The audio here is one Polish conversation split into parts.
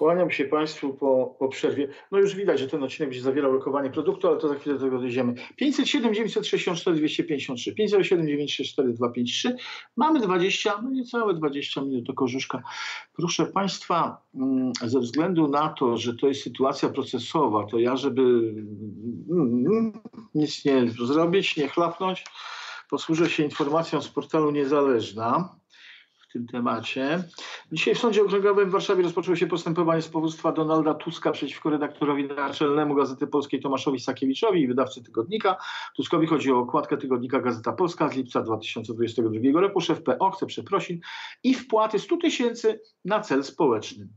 Kłaniam się Państwu po, po przerwie. No już widać, że ten odcinek będzie zawierał lokowanie produktu, ale to za chwilę do tego dojdziemy. 507 964 253, 507 964 253. Mamy 20, no niecałe 20 minut do korzuszka. Proszę Państwa, mm, ze względu na to, że to jest sytuacja procesowa, to ja, żeby mm, nic nie zrobić, nie chlapnąć, posłużę się informacją z portalu Niezależna w tym temacie. Dzisiaj w Sądzie Okręgowym w Warszawie rozpoczęło się postępowanie z powództwa Donalda Tuska przeciwko redaktorowi naczelnemu Gazety Polskiej Tomaszowi Sakiewiczowi i wydawcy tygodnika. Tuskowi chodzi o okładkę tygodnika Gazeta Polska z lipca 2022 roku. Szef PO chce przeprosin i wpłaty 100 tysięcy na cel społeczny.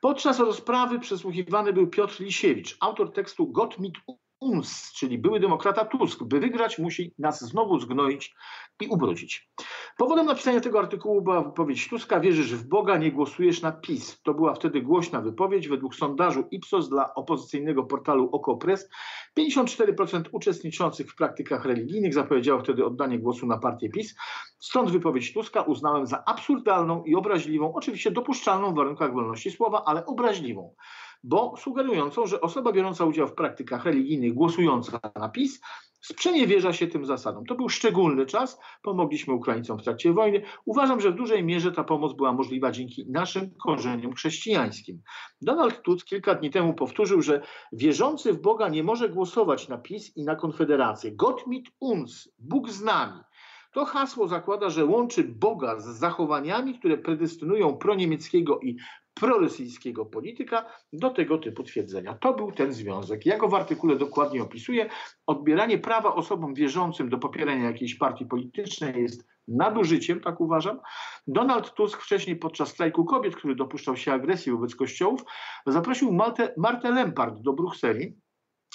Podczas rozprawy przesłuchiwany był Piotr Lisiewicz, autor tekstu Gott mit uns, czyli były demokrata Tusk. By wygrać, musi nas znowu zgnoić i ubrudzić. Powodem napisania tego artykułu była wypowiedź Tuska: Wierzysz w Boga, nie głosujesz na PiS. To była wtedy głośna wypowiedź. Według sondażu Ipsos dla opozycyjnego portalu OKO.press 54% uczestniczących w praktykach religijnych zapowiedziało wtedy oddanie głosu na partię PiS. Stąd wypowiedź Tuska uznałem za absurdalną i obraźliwą, oczywiście dopuszczalną w warunkach wolności słowa, ale obraźliwą bo sugerującą, że osoba biorąca udział w praktykach religijnych, głosująca na PiS, sprzeniewierza się tym zasadom. To był szczególny czas, pomogliśmy Ukraińcom w trakcie wojny. Uważam, że w dużej mierze ta pomoc była możliwa dzięki naszym korzeniom chrześcijańskim. Donald Tusk kilka dni temu powtórzył, że wierzący w Boga nie może głosować na PiS i na Konfederację. Gott mit uns, Bóg z nami. To hasło zakłada, że łączy Boga z zachowaniami, które predestynują proniemieckiego i prorosyjskiego polityka do tego typu twierdzenia. To był ten związek. Ja go w artykule dokładnie opisuję. Odbieranie prawa osobom wierzącym do popierania jakiejś partii politycznej jest nadużyciem, tak uważam. Donald Tusk wcześniej podczas strajku kobiet, który dopuszczał się agresji wobec kościołów, zaprosił Martę, Martę Lempart do Brukseli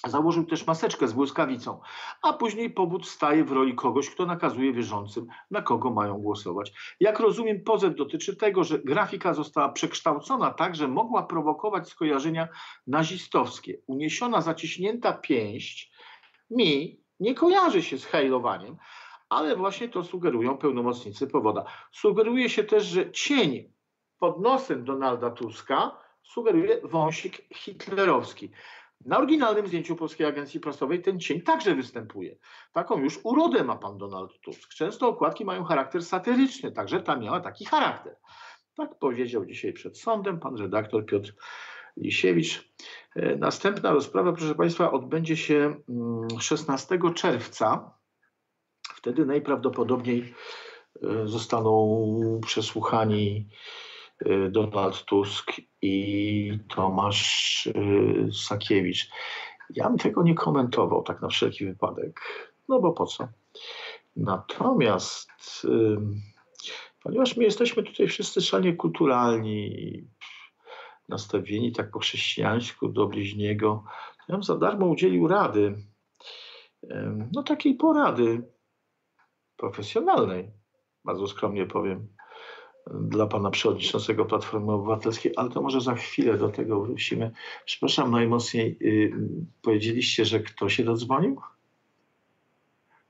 Założył też maseczkę z błyskawicą, a później powód staje w roli kogoś, kto nakazuje wierzącym, na kogo mają głosować. Jak rozumiem, pozew dotyczy tego, że grafika została przekształcona tak, że mogła prowokować skojarzenia nazistowskie. Uniesiona, zaciśnięta pięść mi nie kojarzy się z hejlowaniem, ale właśnie to sugerują pełnomocnicy powoda. Sugeruje się też, że cień pod nosem Donalda Tuska sugeruje wąsik hitlerowski. Na oryginalnym zdjęciu Polskiej Agencji Prasowej ten cień także występuje. Taką już urodę ma pan Donald Tusk. Często okładki mają charakter satyryczny, także ta miała taki charakter. Tak powiedział dzisiaj przed sądem pan redaktor Piotr Lisiewicz. E, następna rozprawa, proszę Państwa, odbędzie się 16 mm, czerwca. Wtedy najprawdopodobniej e, zostaną przesłuchani Donald Tusk i Tomasz y, Sakiewicz. Ja bym tego nie komentował, tak na wszelki wypadek, no bo po co? Natomiast, y, ponieważ my jesteśmy tutaj wszyscy szalenie kulturalni, nastawieni tak po chrześcijańsku do bliźniego, ja bym za darmo udzielił rady, no takiej porady profesjonalnej, bardzo skromnie powiem dla pana przewodniczącego Platformy Obywatelskiej, ale to może za chwilę do tego wrócimy. Przepraszam najmocniej, yy, powiedzieliście, że kto się dodzwonił?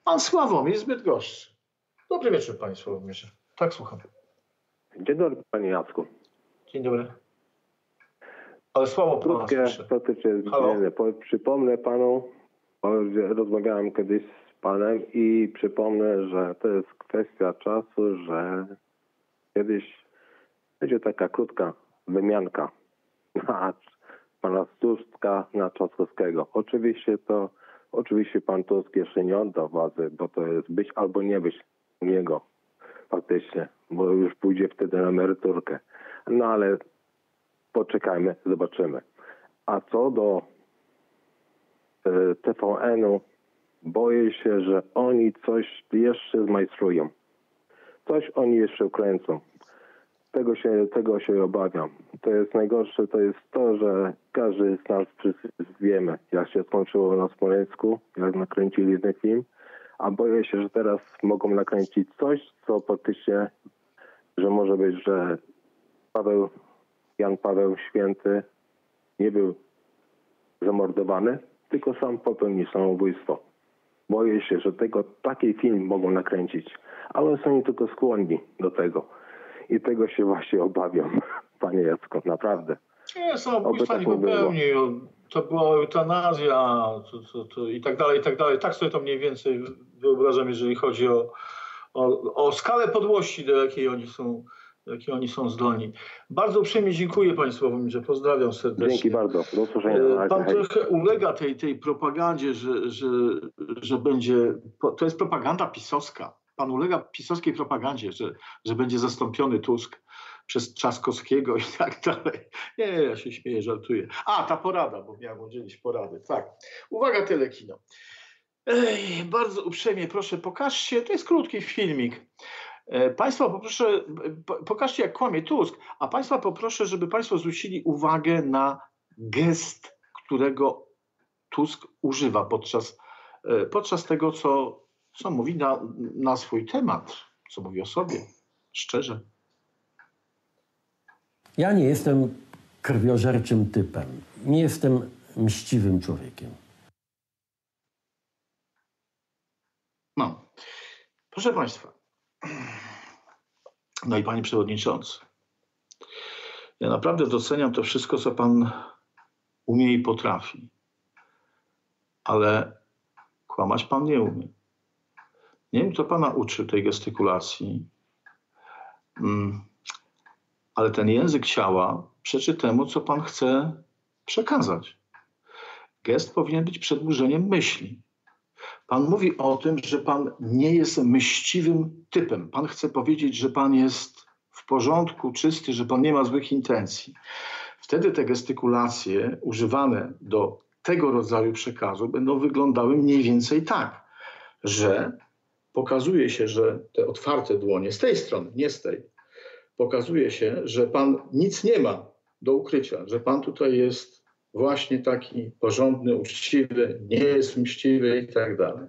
Pan Sławomir z Bydgoszczy. Dobry wieczór panie Sławomirze. Tak, słucham. Dzień dobry panie Jacku. Dzień dobry. Ale słabo Krótkie dotyczy Przypomnę panu, rozmawiałem kiedyś z panem i przypomnę, że to jest kwestia czasu, że kiedyś będzie taka krótka wymianka na pana Tuska na Trzaskowskiego. Oczywiście to, oczywiście pan Tusk jeszcze nie oddał władzy, bo to jest być albo nie być niego faktycznie, bo już pójdzie wtedy na emeryturkę. No ale poczekajmy, zobaczymy. A co do y, TVN-u, boję się, że oni coś jeszcze zmajstrują. Coś oni jeszcze ukręcą. Tego się, tego się obawiam. To jest najgorsze, to jest to, że każdy z nas wszyscy wiemy, jak się skończyło na Smoleńsku, jak nakręcili ten film, a boję się, że teraz mogą nakręcić coś, co faktycznie, że może być, że Paweł, Jan Paweł Święty nie był zamordowany, tylko sam popełnił samobójstwo. Boję się, że tego taki film mogą nakręcić ale są nie tylko skłonni do tego. I tego się właśnie obawiam, panie Jacko, naprawdę. Nie, samobójstwa tak nie było. popełnił. To była eutanazja to, to, to, i tak dalej, i tak dalej. Tak sobie to mniej więcej wyobrażam, jeżeli chodzi o, o, o skalę podłości, do jakiej oni są, do jakiej oni są zdolni. Bardzo uprzejmie dziękuję Państwu, Sławomirze. Pozdrawiam serdecznie. Dzięki bardzo. Do usłyszenia. E, Pan trochę ulega tej, tej propagandzie, że, że, że będzie. To jest propaganda pisowska. Pan ulega pisowskiej propagandzie, że, że będzie zastąpiony Tusk przez Trzaskowskiego i tak dalej. Nie, ja się śmieję, żartuję. A, ta porada, bo miałem udzielić porady. Tak. Uwaga, telekino. Ej, bardzo uprzejmie proszę, pokażcie. To jest krótki filmik. E, Państwa poproszę, po- pokażcie jak kłamie Tusk, a Państwa poproszę, żeby Państwo zwrócili uwagę na gest, którego Tusk używa podczas, e, podczas tego, co, co mówi na, na swój temat, co mówi o sobie, szczerze. Ja nie jestem krwiożerczym typem. Nie jestem mściwym człowiekiem. No, proszę Państwa, no i Panie Przewodniczący, ja naprawdę doceniam to wszystko, co Pan umie i potrafi, ale kłamać Pan nie umie. Nie wiem, kto Pana uczył tej gestykulacji, Mm, ale ten język ciała przeczy temu, co Pan chce przekazać. Gest powinien być przedłużeniem myśli. Pan mówi o tym, że pan nie jest mściwym typem. Pan chce powiedzieć, że pan jest w porządku, czysty, że pan nie ma złych intencji. Wtedy te gestykulacje używane do tego rodzaju przekazu będą wyglądały mniej więcej tak, że pokazuje się, że te otwarte dłonie z tej strony, nie z tej, pokazuje się, że pan nic nie ma do ukrycia, że pan tutaj jest właśnie taki porządny, uczciwy, nie jest mściwy i tak dalej.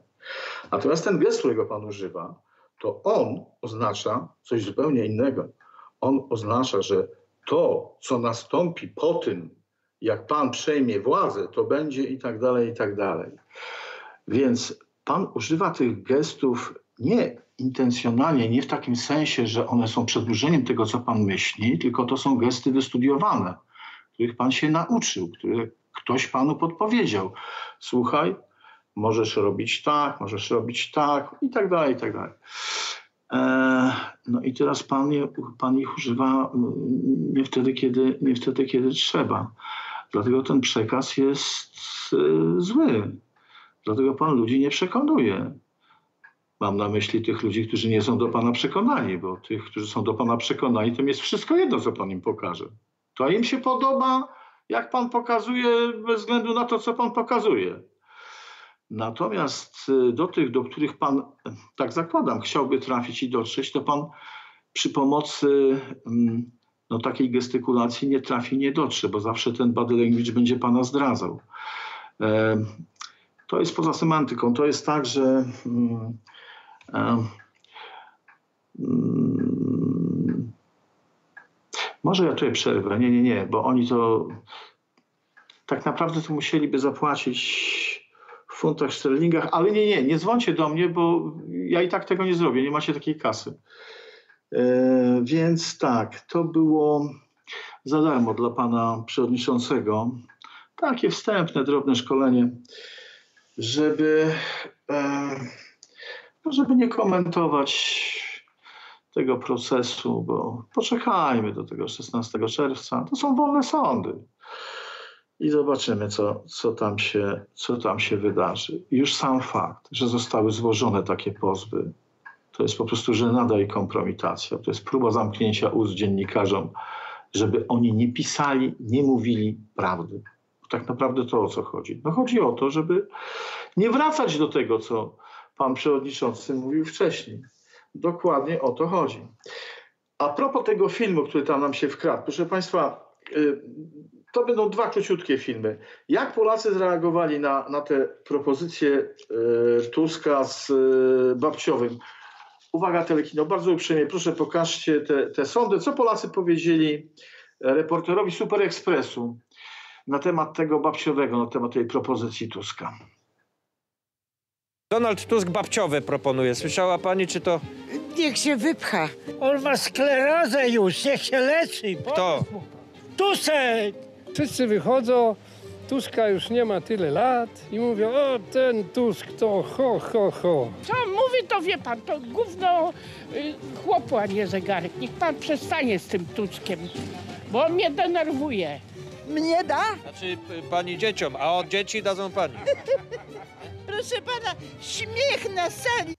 Natomiast ten gest, którego pan używa, to on oznacza coś zupełnie innego. On oznacza, że to, co nastąpi po tym, jak pan przejmie władzę, to będzie i tak dalej, i tak dalej. Więc pan używa tych gestów nie intencjonalnie, nie w takim sensie, że one są przedłużeniem tego, co pan myśli, tylko to są gesty wystudiowane których pan się nauczył, które ktoś panu podpowiedział. Słuchaj, możesz robić tak, możesz robić tak i tak dalej, i tak dalej. E, no i teraz pan, je, pan ich używa mm, nie wtedy, kiedy, nie wtedy, kiedy trzeba. Dlatego ten przekaz jest e, zły. Dlatego pan ludzi nie przekonuje. Mam na myśli tych ludzi, którzy nie są do pana przekonani, bo tych, którzy są do pana przekonani, to jest wszystko jedno, co pan im pokaże. To im się podoba, jak pan pokazuje, bez względu na to, co pan pokazuje. Natomiast y, do tych, do których pan, tak zakładam, chciałby trafić i dotrzeć, to pan przy pomocy mm, no, takiej gestykulacji nie trafi, nie dotrze, bo zawsze ten body language będzie pana zdradzał. To jest poza semantyką. To jest tak, że mm, mm, może ja tutaj przerwę. Nie, nie, nie, bo oni to tak naprawdę to musieliby zapłacić w funtach sterlingach, ale nie, nie, nie dzwońcie do mnie, bo ja i tak tego nie zrobię, nie macie takiej kasy. E, więc tak, to było za darmo dla pana przewodniczącego. Takie wstępne, drobne szkolenie, żeby, e, no, żeby nie komentować tego procesu, bo poczekajmy do tego 16 czerwca. To są wolne sądy. I zobaczymy, co, co, tam się, co tam się wydarzy. Już sam fakt, że zostały złożone takie pozwy, to jest po prostu żenada i kompromitacja. To jest próba zamknięcia ust dziennikarzom, żeby oni nie pisali, nie mówili prawdy. Tak naprawdę to o co chodzi? No chodzi o to, żeby nie wracać do tego, co pan przewodniczący mówił wcześniej. Dokładnie o to chodzi. A propos tego filmu, który tam nam się wkradł, proszę Państwa, y, to będą dwa króciutkie filmy. Jak Polacy zareagowali na, na te propozycje y, Tuska z y, Babciowym? Uwaga, telekino, bardzo uprzejmie, proszę pokażcie te, te sądy. Co Polacy powiedzieli reporterowi Super Expressu na temat tego Babciowego, na temat tej propozycji Tuska? Donald Tusk babciowe proponuje. Słyszała pani, czy to Niech się wypcha. On ma sklerozę już, niech się leczy. kto? Tusek! Wszyscy wychodzą, Tuska już nie ma tyle lat i mówią, o ten Tusk to ho, ho, ho. Co on mówi, to wie pan, to gówno y, chłopu, a nie zegarek. Niech pan przestanie z tym Tuckiem, bo on mnie denerwuje. Mnie da? Znaczy pani dzieciom, a od dzieci dadzą pani. Proszę pana, śmiech na sali.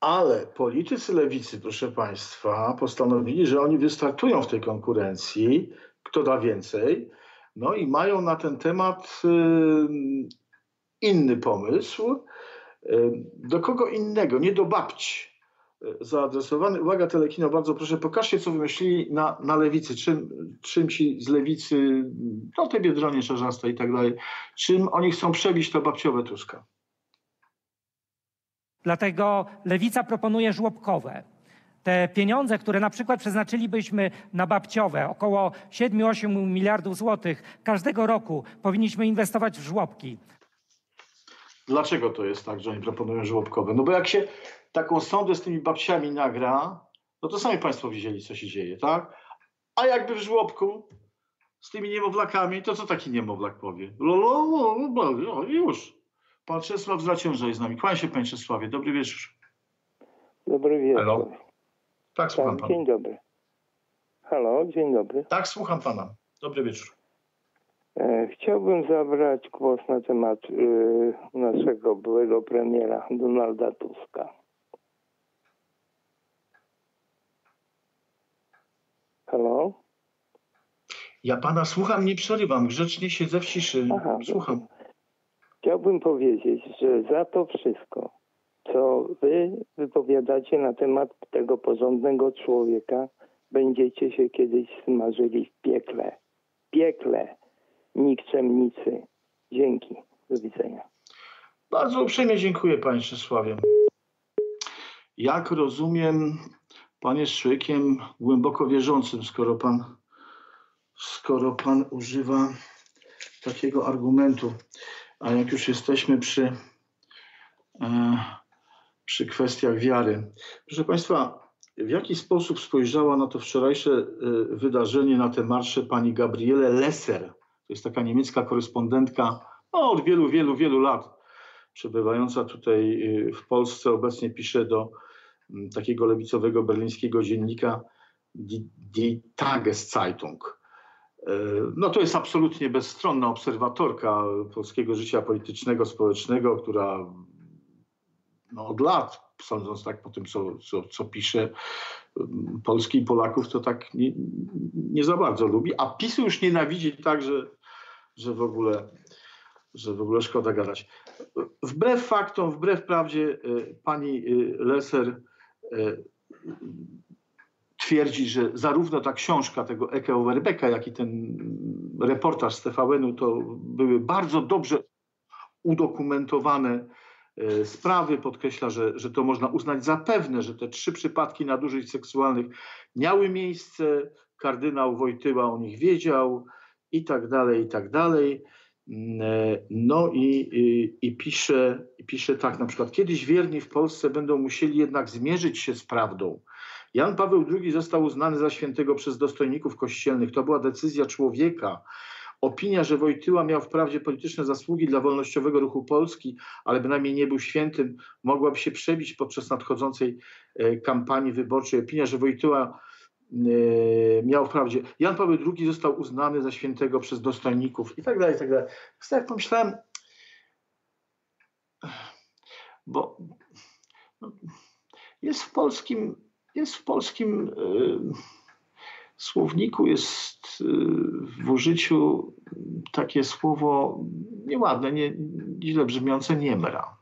Ale politycy lewicy, proszę Państwa, postanowili, że oni wystartują w tej konkurencji, kto da więcej, no i mają na ten temat y, inny pomysł. Y, do kogo innego, nie do babci zaadresowany. Uwaga, telekino, bardzo proszę, pokażcie, co wymyślili na, na lewicy. Czym, czym ci z lewicy, no te Biedronie Czarzaste i tak dalej, czym oni chcą przebić to babciowe Tuska? Dlatego lewica proponuje żłobkowe. Te pieniądze, które na przykład przeznaczylibyśmy na babciowe, około 7-8 miliardów złotych każdego roku powinniśmy inwestować w żłobki. Dlaczego to jest tak, że oni proponują żłobkowe? No bo jak się taką sondę z tymi babciami nagra, no to sami Państwo widzieli, co się dzieje, tak? A jakby w żłobku z tymi niemowlakami, to co taki niemowlak powie? Lolo, lo, lo, już. Pan Czesław Zlaciąża jest z nami. Kłania się Panie Czesławie, dobry wieczór. Dobry wieczór. Halo? Tak, słucham Tak, Pana. dzień dobry. Halo, dzień dobry. Tak, słucham Pana. Dobry wieczór. E, chciałbym zabrać głos na temat e, naszego byłego premiera Donalda Tuska. Halo? Ja Pana słucham, nie przerywam. Grzecznie siedzę w ciszy. Aha, Słucham. Chciałbym powiedzieć, że za to wszystko, co wy wypowiadacie na temat tego porządnego człowieka, będziecie się kiedyś smażyli w piekle. Piekle nikczemnicy. Dzięki. Do widzenia. Bardzo uprzejmie dziękuję Panie Czesławie. Jak rozumiem, Pan jest człowiekiem głęboko wierzącym, skoro Pan, skoro pan używa takiego argumentu. A jak już jesteśmy przy, e, przy kwestiach wiary. Proszę Państwa, w jaki sposób spojrzała na to wczorajsze e, wydarzenie, na te marsze pani Gabriele Lesser? To jest taka niemiecka korespondentka no, od wielu, wielu, wielu lat przebywająca tutaj y, w Polsce. Obecnie pisze do takiego lewicowego berlińskiego dziennika Die, Tageszeitung. Y, No to jest absolutnie bezstronna obserwatorka polskiego życia politycznego, społecznego, która no, od lat, sądząc tak po tym, co, co, co pisze, Polski i Polaków to tak nie, nie za bardzo lubi, a PiSu już nienawidzi tak, że, że, w ogóle, że w ogóle szkoda gadać. Wbrew faktom, wbrew prawdzie, y, pani y, Leser twierdzi, że zarówno ta książka tego Eke Overbecka, jak i ten reportaż z TVN-u to były bardzo dobrze udokumentowane e, sprawy. Podkreśla, że, że to można uznać za pewne, że te trzy przypadki nadużyć seksualnych miały miejsce. Kardynał Wojtyła o nich wiedział i tak dalej, i tak dalej. Mm, e, No i, i, i, pisze, i pisze tak, na przykład, kiedyś wierni w Polsce będą musieli jednak zmierzyć się z prawdą. Jan Paweł II został uznany za świętego przez dostojników kościelnych. To była decyzja człowieka. Opinia, że Wojtyła miał wprawdzie polityczne zasługi dla wolnościowego ruchu Polski, ale bynajmniej nie był świętym, mogłaby się przebić podczas nadchodzącej e, kampanii wyborczej. Opinia, że Wojtyła miał wprawdzie. Jan Paweł II został uznany za świętego przez dostojników i tak dalej, i tak dalej. Więc tak pomyślałem, bo no, jest w polskim, jest w polskim e, słowniku, jest e, w użyciu takie słowo nieładne, nie, źle brzmiące niemra.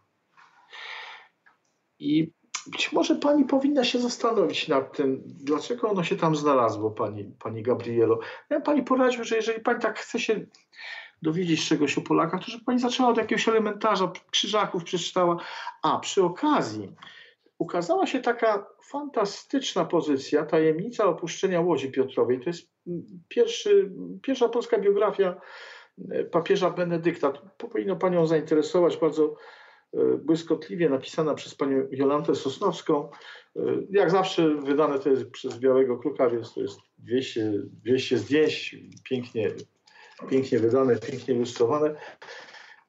I być może pani powinna się zastanowić nad tym, dlaczego ono się tam znalazło, pani, pani Gabrielo. Ja pani poradził, że jeżeli pani tak chce się dowiedzieć czegoś o Polakach, to żeby pani zaczęła od jakiegoś elementarza, krzyżaków przeczytała. A przy okazji ukazała się taka fantastyczna pozycja, tajemnica opuszczenia Łodzi Piotrowej. To jest pierwszy, pierwsza polska biografia papieża Benedykta. To powinno panią zainteresować, bardzo błyskotliwie napisana przez panią Jolantę Sosnowską. E, Jak zawsze wydane to jest przez Białego Kruka, więc to jest 200, 200 zdjęć, pięknie Pięknie wydane, pięknie ilustrowane.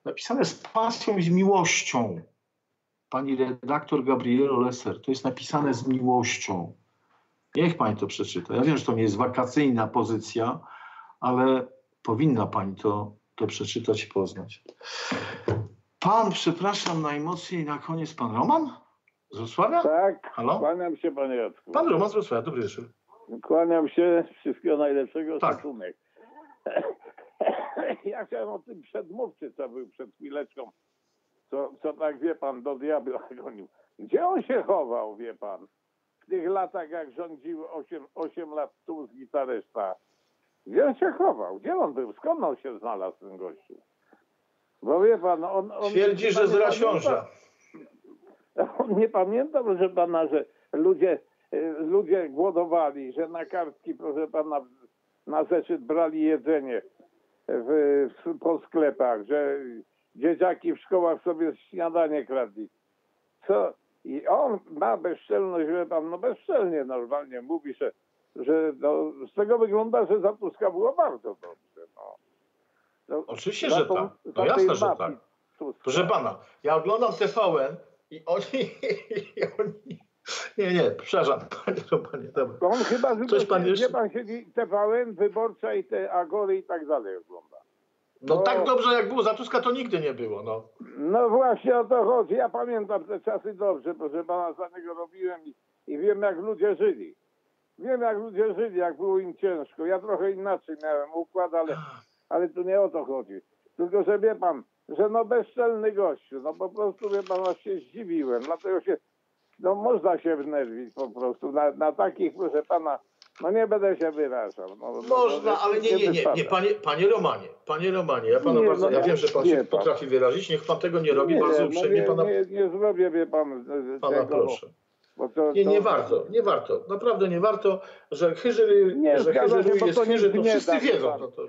Napisane z pasją i z miłością. Pani redaktor Gabrielo Lesser. To jest napisane z miłością. Niech pani to przeczyta. Ja wiem, że to nie jest wakacyjna pozycja, ale powinna pani to, to przeczytać i poznać. Pan, przepraszam najmocniej na koniec, pan Roman? Z Wrocławia? Tak, Halo? kłaniam się panie Jacku. Pan Roman z Wrocławia, dobry wieczór. Kłaniam się, wszystkiego najlepszego, Tak. szacunek. Ja chciałem o tym przedmówcy, co był przed chwileczką, co, co tak wie pan, do diabła gonił. Gdzie on się chował, wie pan? W tych latach, jak rządził 8, 8 lat tu z gitarzysta. Gdzie on się chował? Gdzie on był? Skąd on się znalazł, ten gościu? Bo wie pan, on... on Twierdzi, że z nie Rasiąża. pamięta- On nie pamięta, proszę pana, że ludzie, y, ludzie głodowali, że na kartki, proszę pana, na zeszyt brali jedzenie w, w, po sklepach, że dzieciaki w szkołach sobie śniadanie kradli. Co? I on ma bezczelność, że pan, no bezczelnie normalnie mówi, że, że no, z tego wygląda, że za Tuska było bardzo dobrze. No. Oczywiście, że tą- tak. No jasne, że tak. Proszę pana, ja oglądam TVN i oni... I oni... Nie, nie, przepraszam, panie Romanie, dobra. On chyba Coś pan pan jeszcze- Wie pan siedzi TVN, Wyborcza i te Agory i tak dalej ogląda. No No. tak dobrze jak było, za Tuska to nigdy nie było, no. No właśnie o to chodzi. Ja pamiętam te czasy dobrze, proszę pana, za niego robiłem i, i wiem jak ludzie żyli. Wiem jak ludzie żyli, jak było im ciężko. Ja trochę inaczej miałem układ, ale, ale tu nie o to chodzi. Tylko, że wie pan, że no bezczelny gościu, no po prostu wie pan, aż się zdziwiłem. Dlatego się, no można się wnerwić po prostu na, na takich, proszę pana, no nie będę się wyrażał. No, no, Można, no, ale nie, nie, nie, nie, panie, panie Romanie, panie Romanie, ja pana Nie, bardzo, no ja wiem, że pan nie, się pan. potrafi wyrazić, niech pan tego nie robi, bardzo no uprzejmie nie, pana, nie, nie zrobię, wie pan, pana tego, proszę. To, Nie, to, nie warto, nie warto, naprawdę nie warto, że chyży, Nie, że bo jest to to wszyscy da, wiedzą, no to.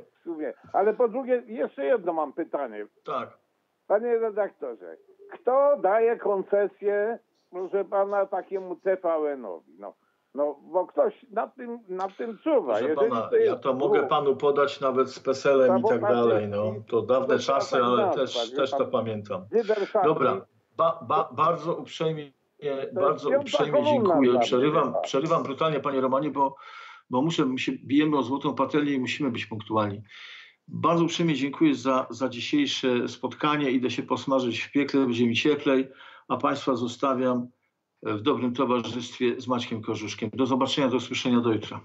Ale po drugie, jeszcze jedno mam pytanie. tak. Panie redaktorze, kto daje koncesję, proszę pana, takiemu TVN-owi? No, no bo ktoś nad tym, nad tym czuwa. Proszę pana, ja to mogę panu podać nawet z PESEL-em i tak Sabotaże dalej, no. To dawne czasy, tak ale też, też to pamiętam. Dobra, ba, ba, bardzo uprzejmie, bardzo piąta uprzejmie dziękuję. Przerywam, przerywam brutalnie, panie Romanie, bo, bo muszę, my się bijemy o złotą patelnię i musimy być punktualni. Bardzo uprzejmie dziękuję za, za dzisiejsze spotkanie. Idę się posmażyć w piekle, będzie mi cieplej, a państwa zostawiam w dobrym towarzystwie z Maćkiem Korzuszkiem. Do zobaczenia, do usłyszenia do jutra.